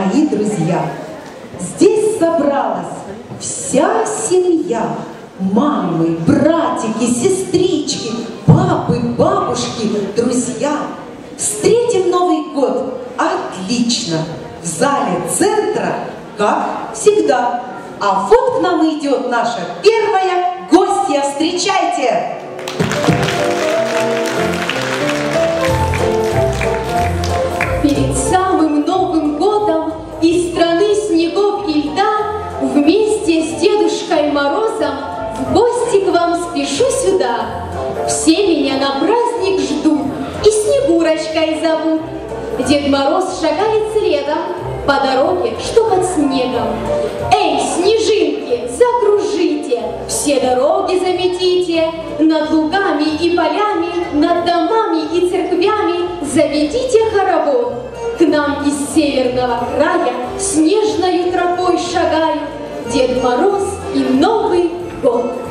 мои друзья, здесь собралась вся семья. Мамы, братики, сестрички, папы, бабушки, друзья. Встретим Новый год отлично в зале центра, как всегда. А вот к нам идет наша первая гостья. Встречайте! Перед вместе с Дедушкой Морозом в гости к вам спешу сюда. Все меня на праздник ждут и Снегурочкой зовут. Дед Мороз шагает следом по дороге, что под снегом. Эй, снежинки, закружите, все дороги заметите, над лугами и полями, над домами и церквями заведите хоровод. К нам из северного края снежною тропой шагают Дед Мороз и Новый год.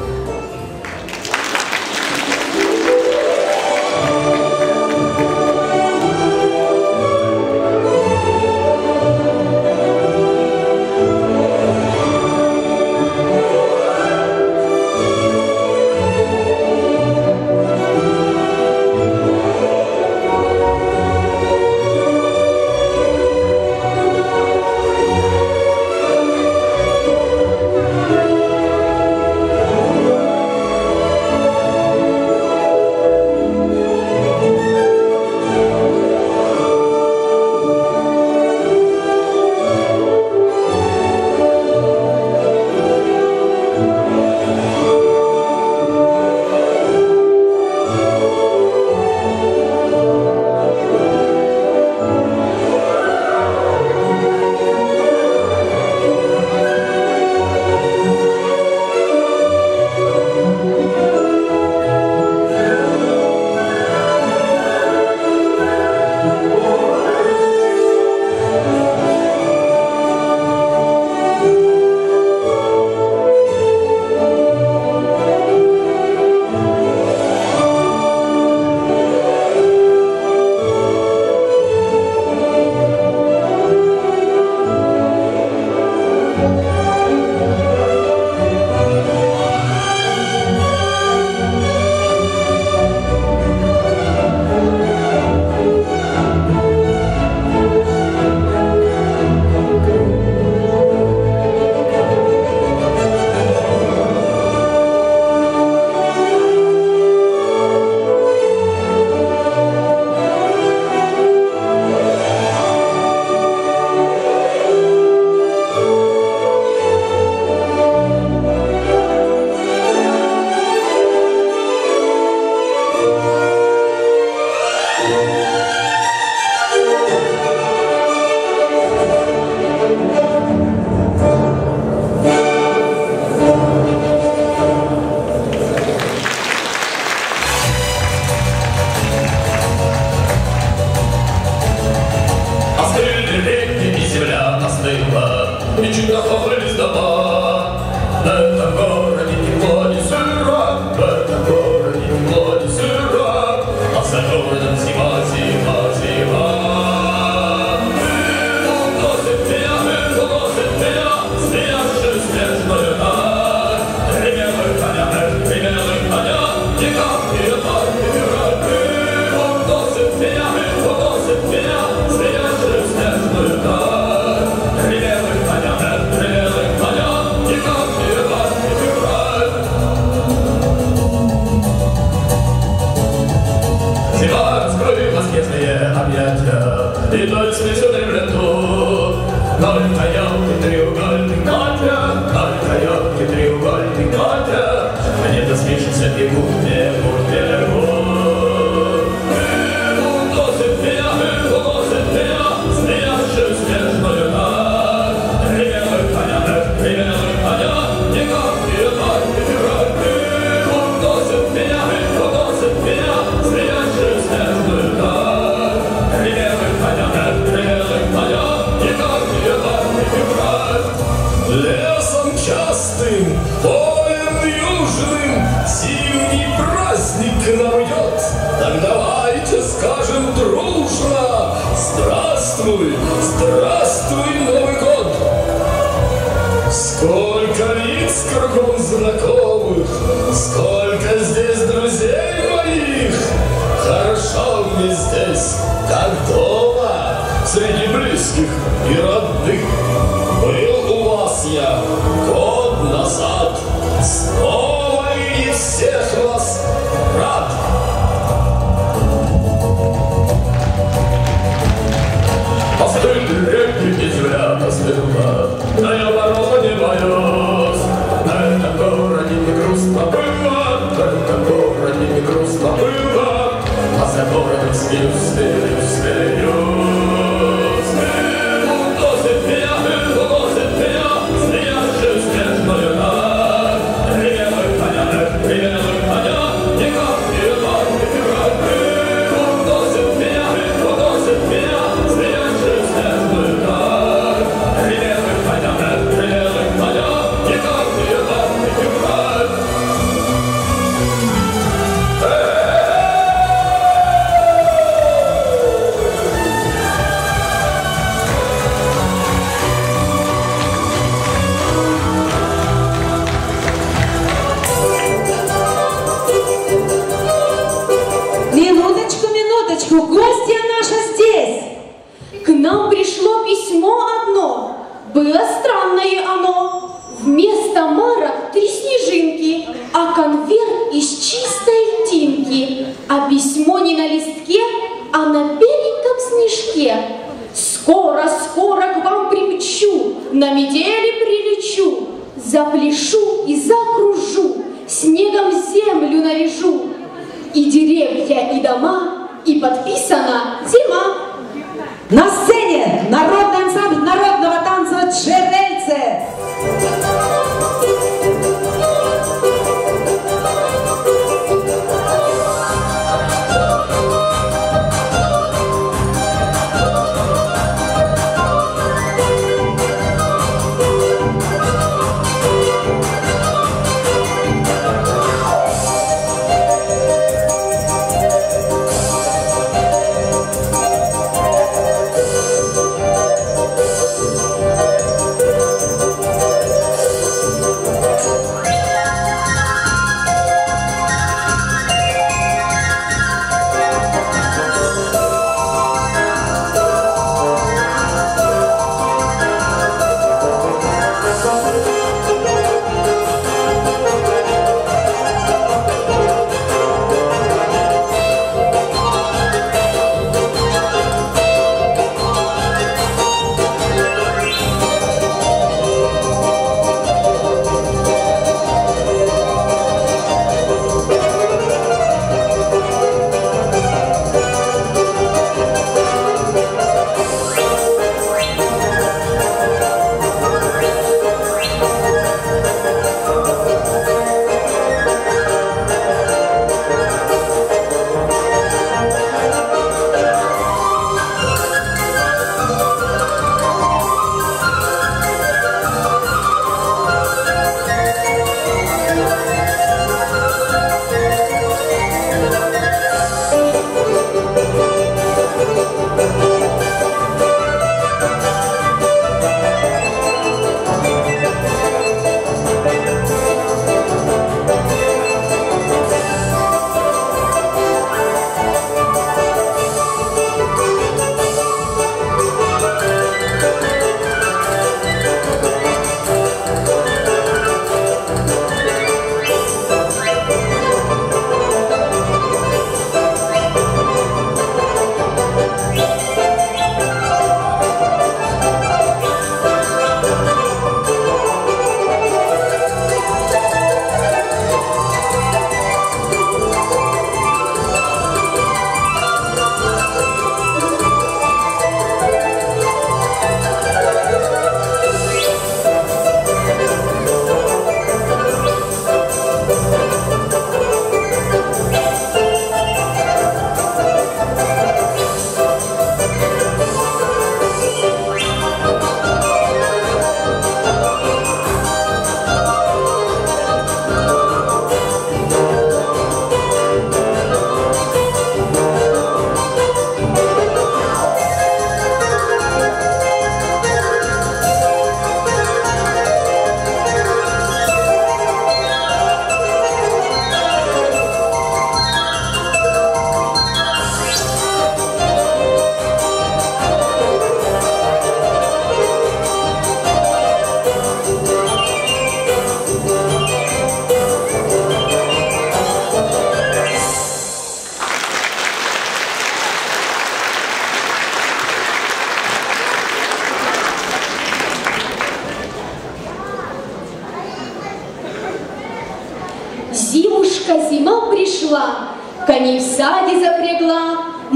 Abiyata, Abiyata. They got special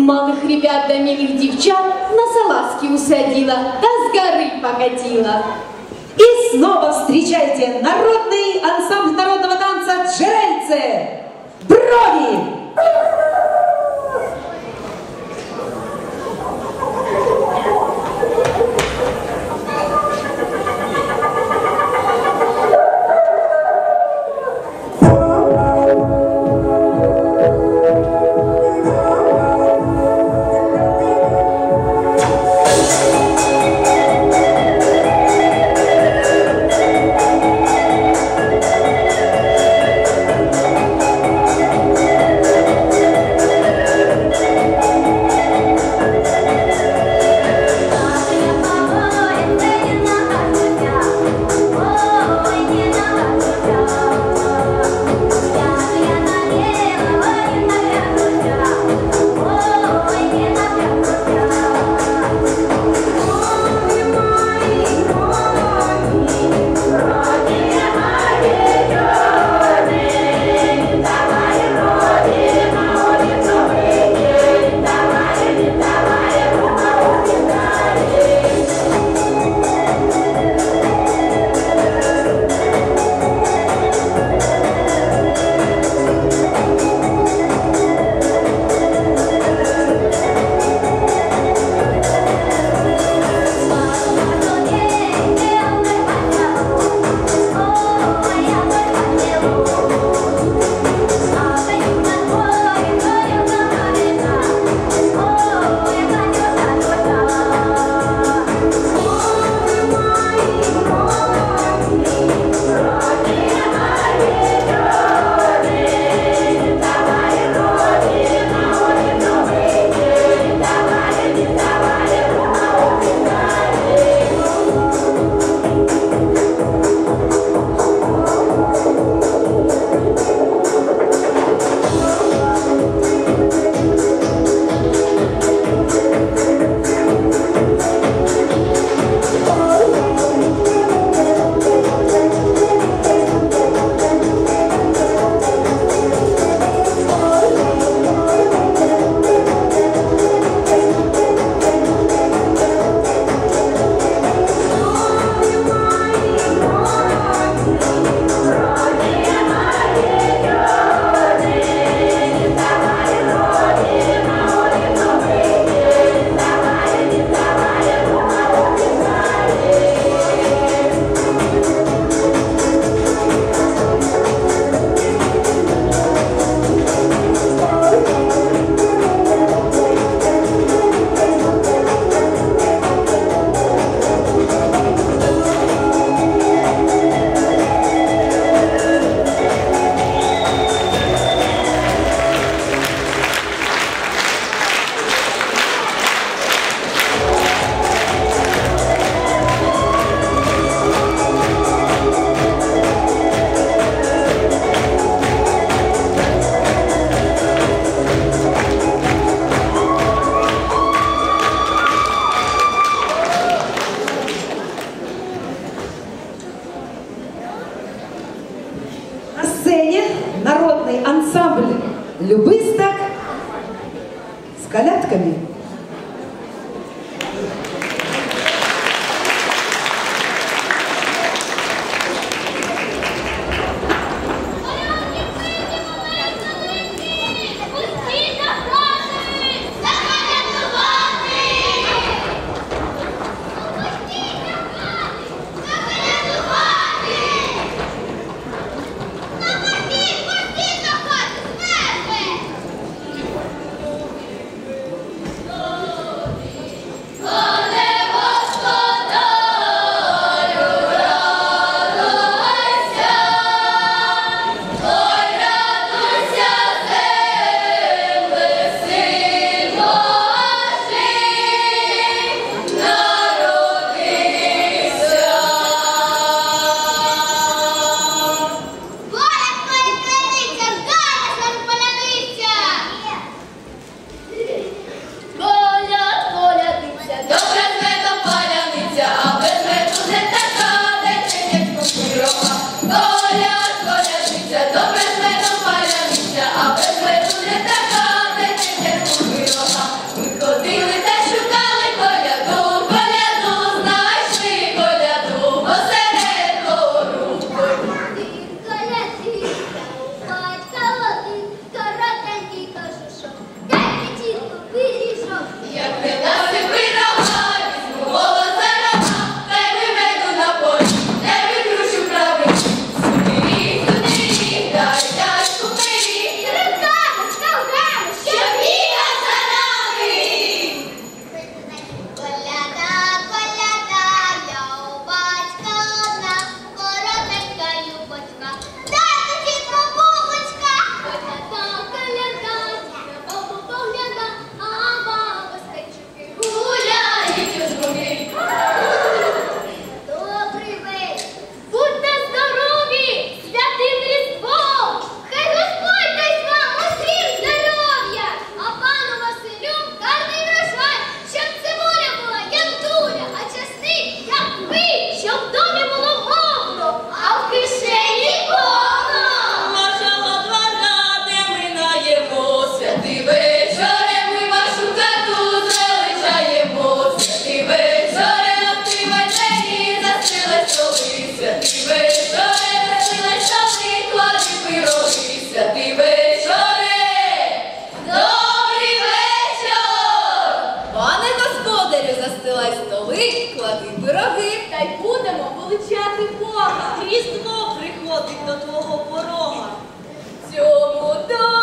Малых ребят да милых девчат на салазки усадила, да с горы покатила. И снова встречайте народный ансамбль народного танца «Джерельце». Брови! Брови! володарю застилай столи, клади пироги. Та й будемо величати Бога. Різдво приходить до твого порога. Цьому до.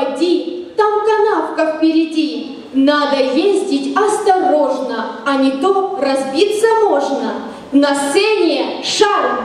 води, там канавка впереди. Надо ездить осторожно, а не то разбиться можно. На сцене шар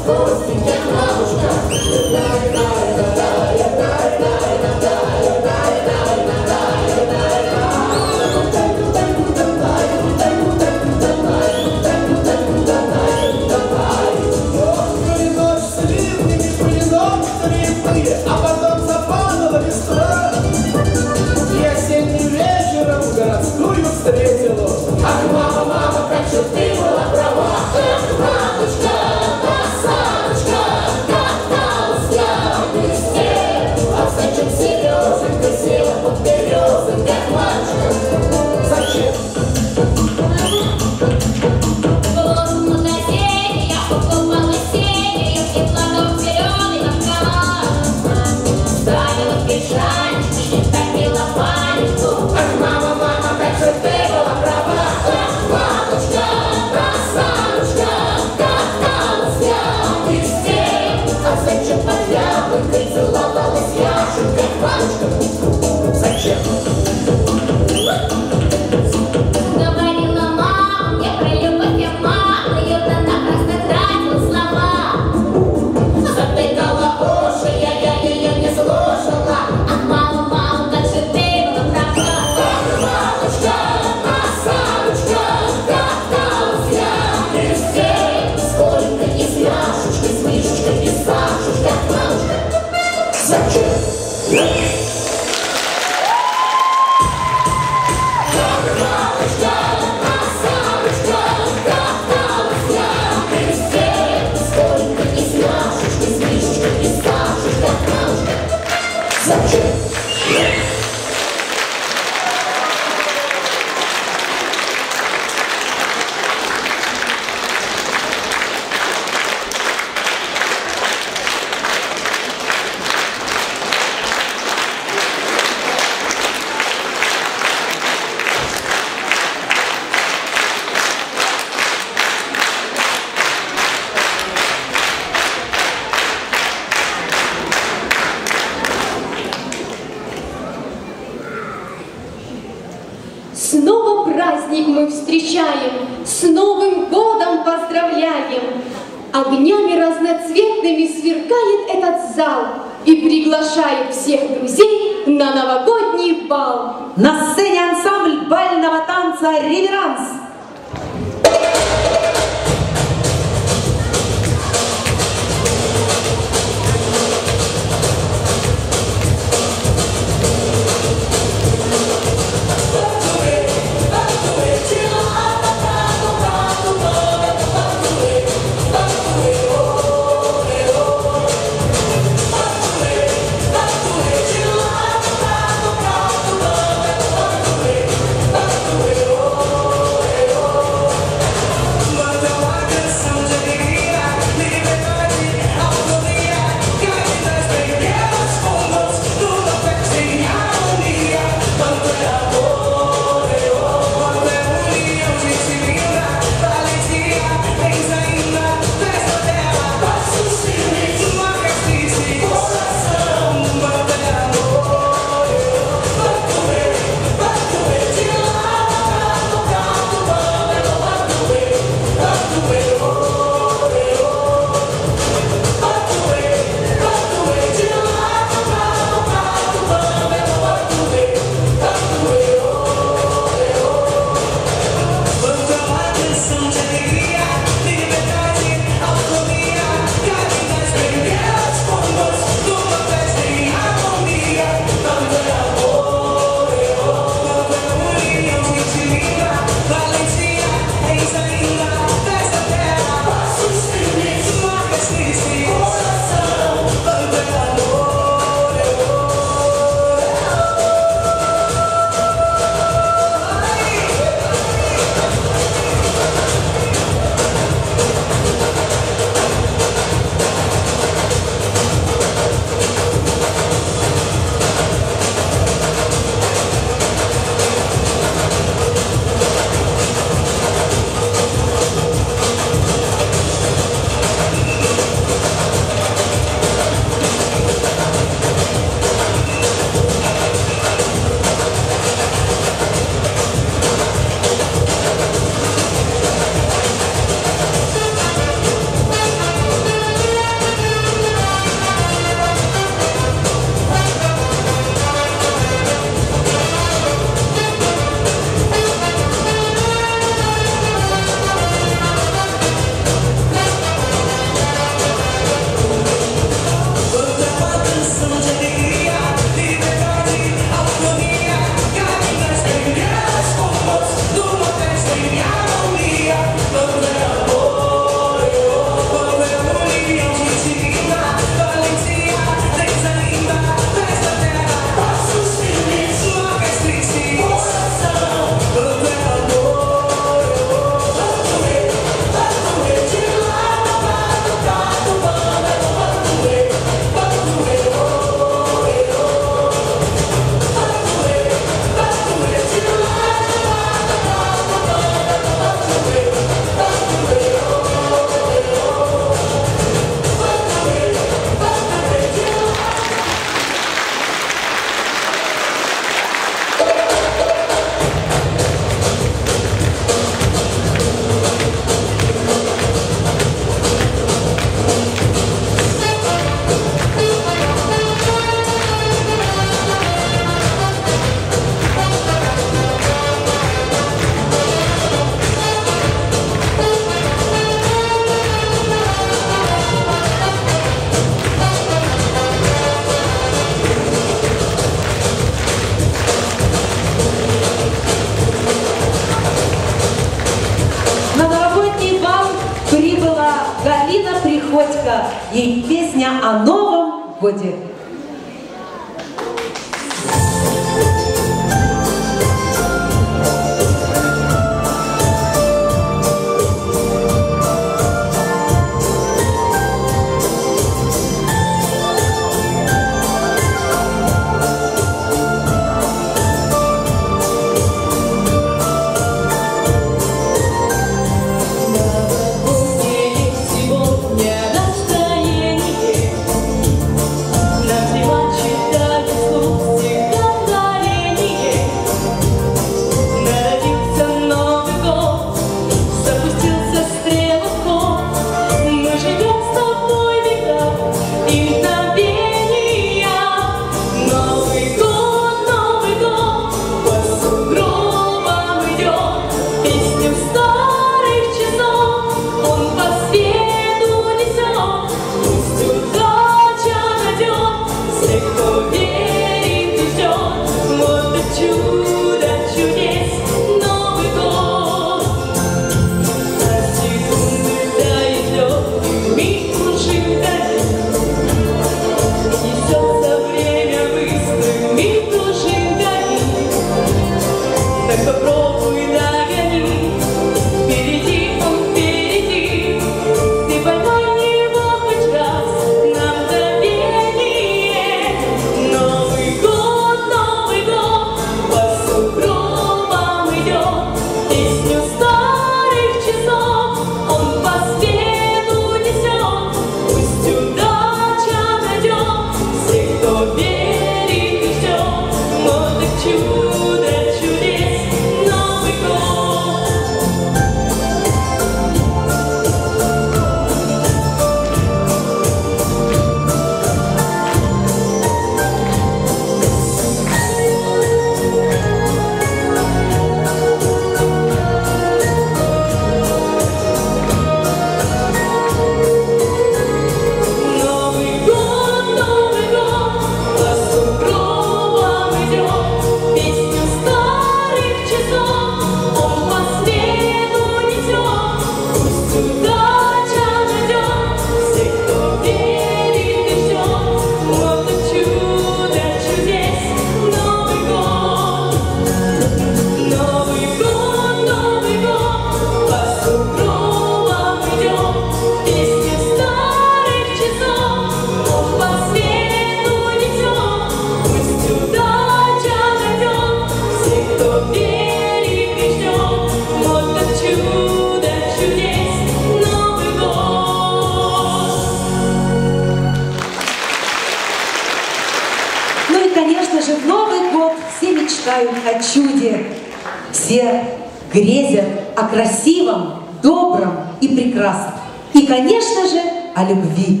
Все грезят о красивом, добром и прекрасном. И, конечно же, о любви.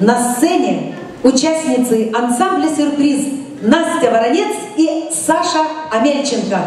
На сцене участницы ансамбля «Сюрприз» Настя Воронец и Саша Амельченко.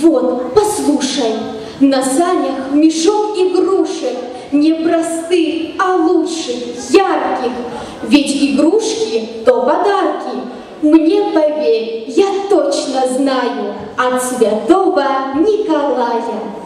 Вот, послушай, на санях мешок игрушек, не простых, а лучших, ярких. Ведь игрушки — то подарки. Мне поверь, я точно знаю от святого Николая.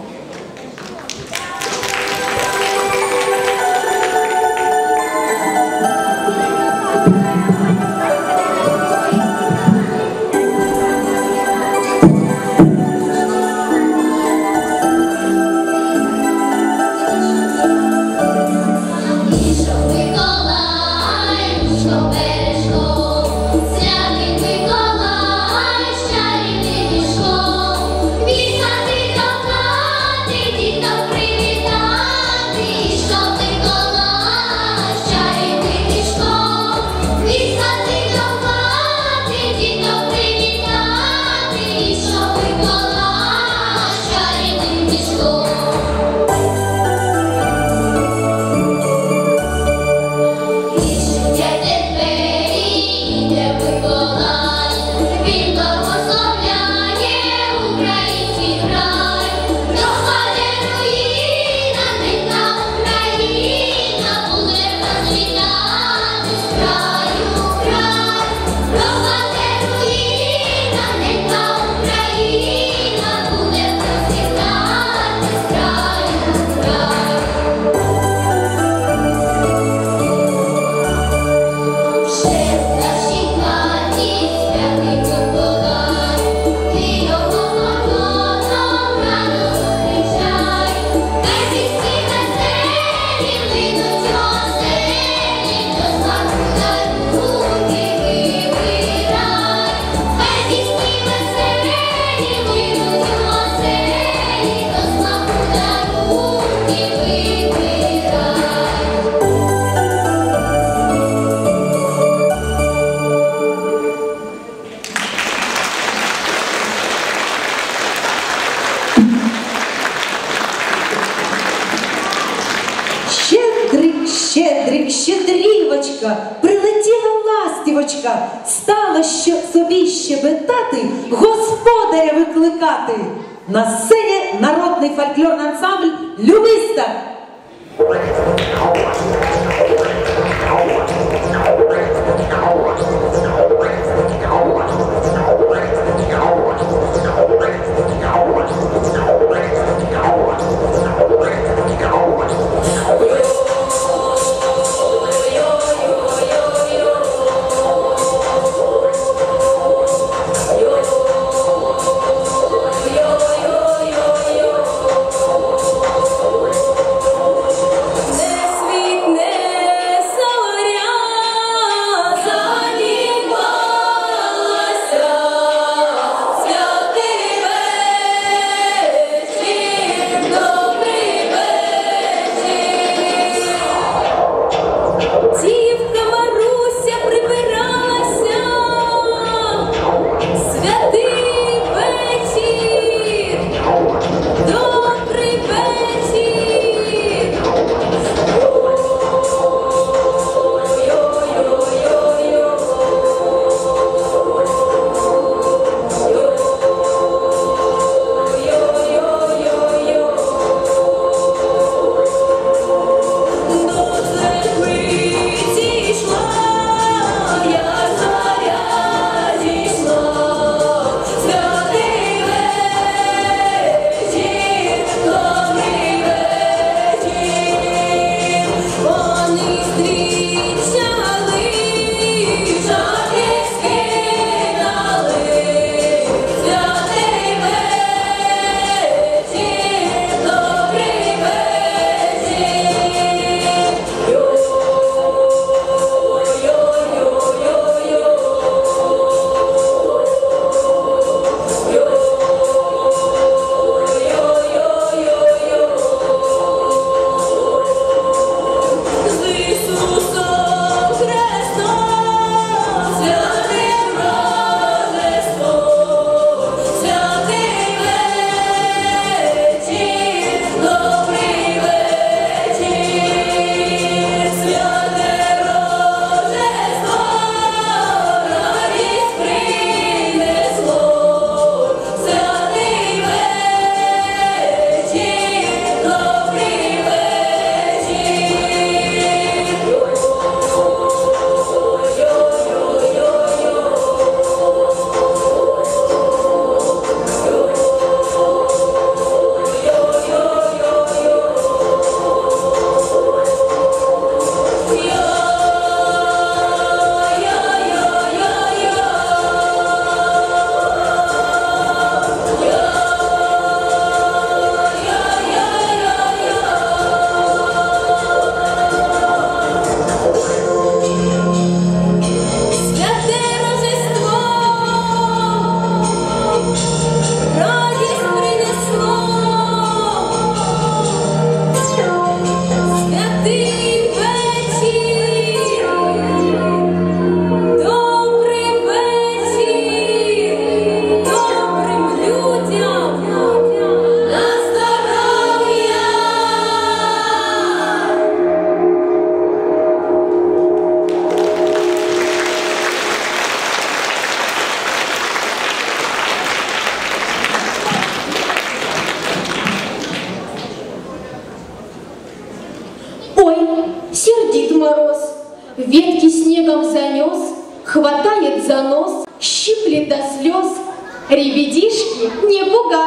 На сцене народный фольклорный ансамбль Любиста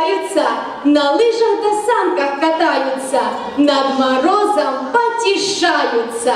катаются, на лыжах до санках катаются, над морозом потешаются.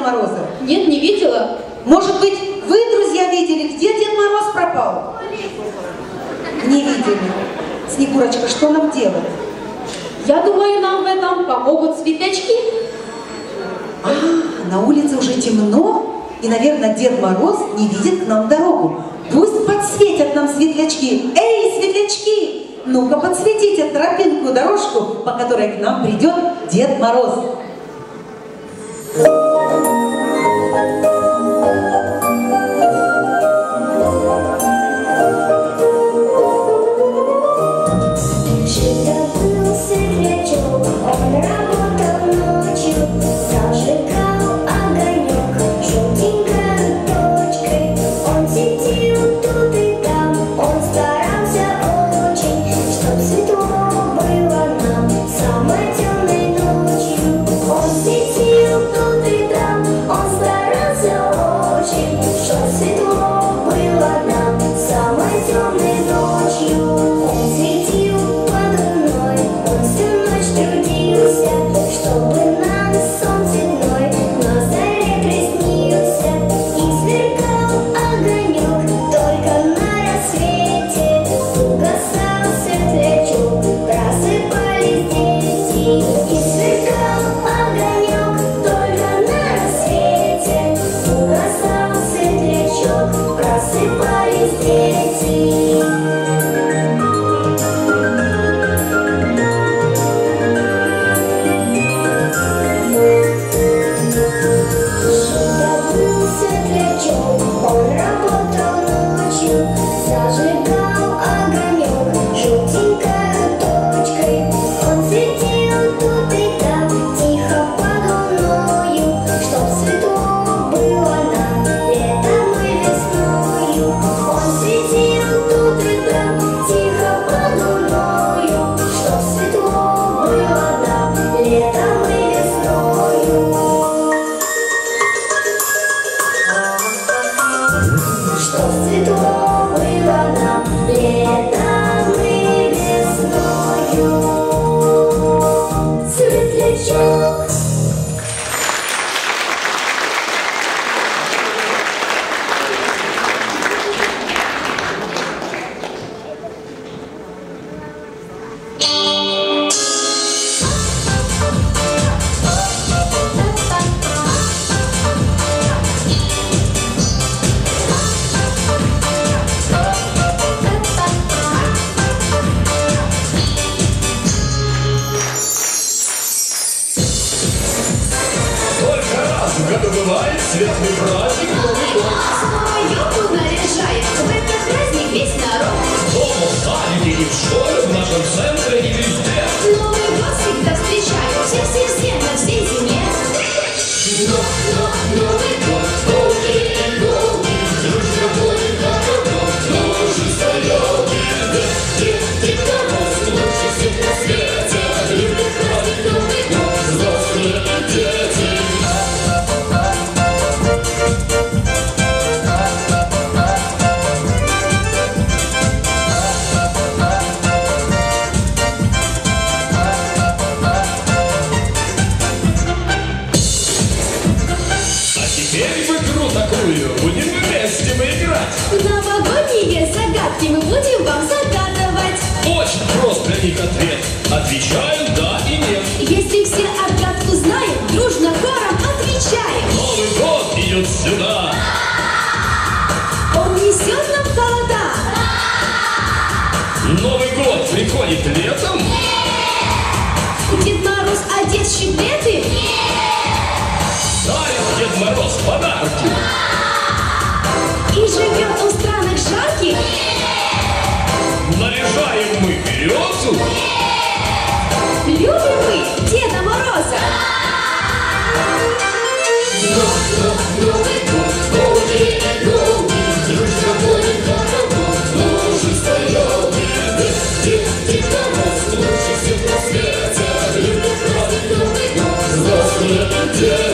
Мороза? Нет, не видела. Может быть, вы, друзья, видели, где Дед Мороз пропал? Не видели. Снегурочка, что нам делать? Я думаю, нам в этом помогут светлячки. А, на улице уже темно, и, наверное, Дед Мороз не видит к нам дорогу. Пусть подсветят нам светлячки. Эй, светлячки! Ну-ка подсветите тропинку, дорожку, по которой к нам придет Дед Мороз. да и нет. Если все отгадку узнаем, дружно хором отвечаем. Новый год идет сюда. Он несет нам холода. Новый год приходит летом. Дед Мороз а одет щеглеты. Дарит Дед Мороз подарки. И живет он в странах жарких. Наряжаем мы березу. Любим мы Деда Мороза! Yeah.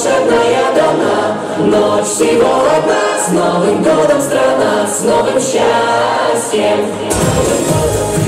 волшебная дана, Ночь всего одна, С Новым годом страна, С новым счастьем! Новым годом!